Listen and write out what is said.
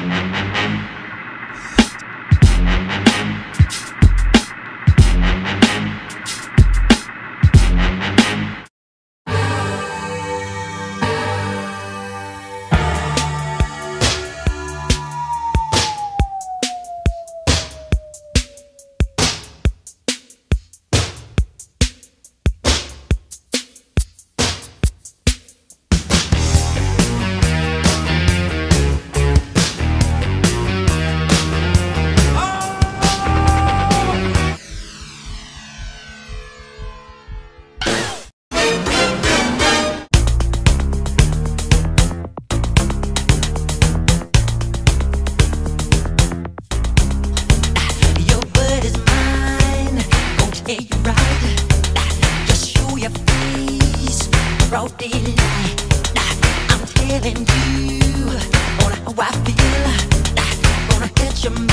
Mm-hmm. Right. Just show your face. I'm telling you on how I feel. Gonna catch your